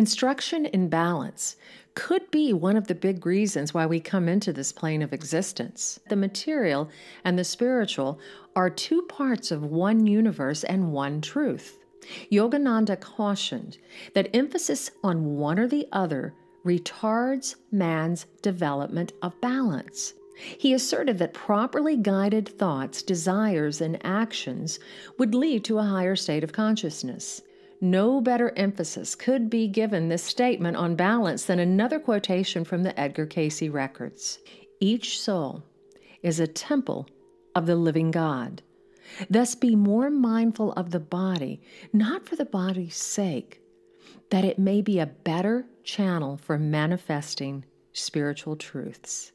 Instruction in balance could be one of the big reasons why we come into this plane of existence. The material and the spiritual are two parts of one universe and one truth. Yogananda cautioned that emphasis on one or the other retards man's development of balance. He asserted that properly guided thoughts, desires, and actions would lead to a higher state of consciousness. No better emphasis could be given this statement on balance than another quotation from the Edgar Cayce records. Each soul is a temple of the living God. Thus, be more mindful of the body, not for the body's sake, that it may be a better channel for manifesting spiritual truths.